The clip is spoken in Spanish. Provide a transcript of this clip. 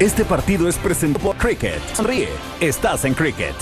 Este partido es presentado por Cricket. Sonríe, estás en Cricket.